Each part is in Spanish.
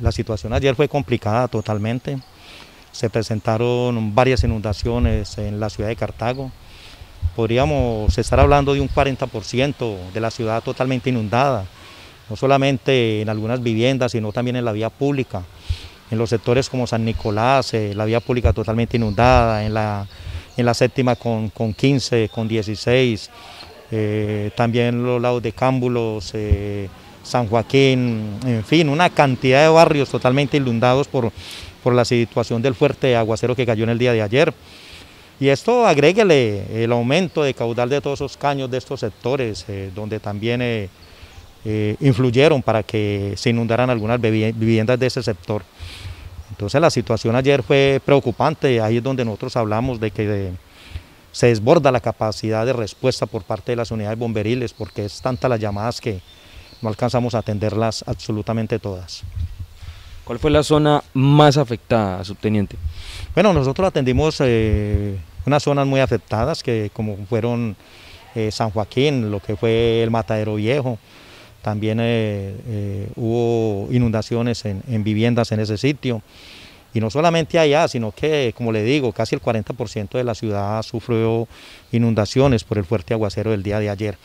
La situación ayer fue complicada totalmente. Se presentaron varias inundaciones en la ciudad de Cartago. Podríamos estar hablando de un 40% de la ciudad totalmente inundada, no solamente en algunas viviendas, sino también en la vía pública. En los sectores como San Nicolás, eh, la vía pública totalmente inundada, en la, en la séptima con, con 15, con 16, eh, también los lados de Cámbulos, eh, San Joaquín, en fin, una cantidad de barrios totalmente inundados por, por la situación del fuerte aguacero que cayó en el día de ayer. Y esto agréguele el aumento de caudal de todos esos caños de estos sectores, eh, donde también influyeron para que se inundaran algunas viviendas de ese sector. Entonces la situación ayer fue preocupante, ahí es donde nosotros hablamos de que se desborda la capacidad de respuesta por parte de las unidades bomberiles porque es tanta las llamadas que no alcanzamos a atenderlas absolutamente todas. ¿Cuál fue la zona más afectada, subteniente? Bueno, nosotros atendimos eh, unas zonas muy afectadas que como fueron eh, San Joaquín, lo que fue el Matadero Viejo, también eh, hubo inundaciones en viviendas en ese sitio. Y no solamente allá, sino que, como le digo, casi el 40% de la ciudad sufrió inundaciones por el fuerte aguacero del día de ayer.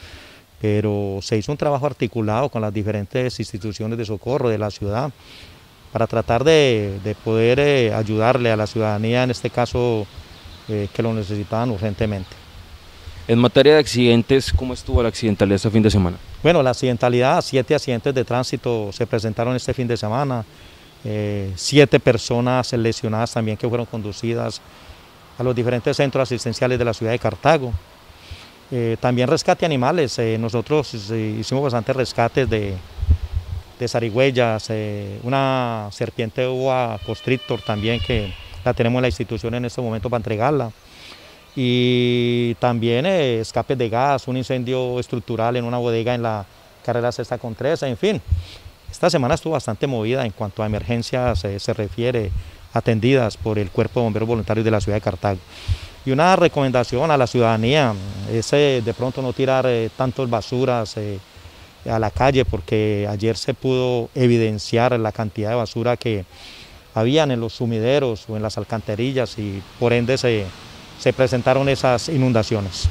Pero se hizo un trabajo articulado con las diferentes instituciones de socorro de la ciudad para tratar de, poder eh, ayudarle a la ciudadanía, en este caso, eh, que lo necesitaban urgentemente. En materia de accidentes, ¿cómo estuvo la accidentalidad este fin de semana? Bueno, la accidentalidad, siete accidentes de tránsito se presentaron este fin de semana. Eh, siete personas lesionadas también que fueron conducidas a los diferentes centros asistenciales de la ciudad de Cartago. Eh, también rescate animales, eh, nosotros hicimos bastantes rescates de, de zarigüeyas, una serpiente boa constrictor también que la tenemos en la institución en este momento para entregarla. Y también escapes de gas, un incendio estructural en una bodega en la carrera sexta con 13, en fin. Esta semana estuvo bastante movida en cuanto a emergencias eh, se refiere, atendidas por el Cuerpo de Bomberos Voluntarios de la ciudad de Cartago. Y una recomendación a la ciudadanía es eh, de pronto no tirar eh, tantas basuras a la calle porque ayer se pudo evidenciar la cantidad de basura que habían en los sumideros o en las alcantarillas y por ende se presentaron esas inundaciones.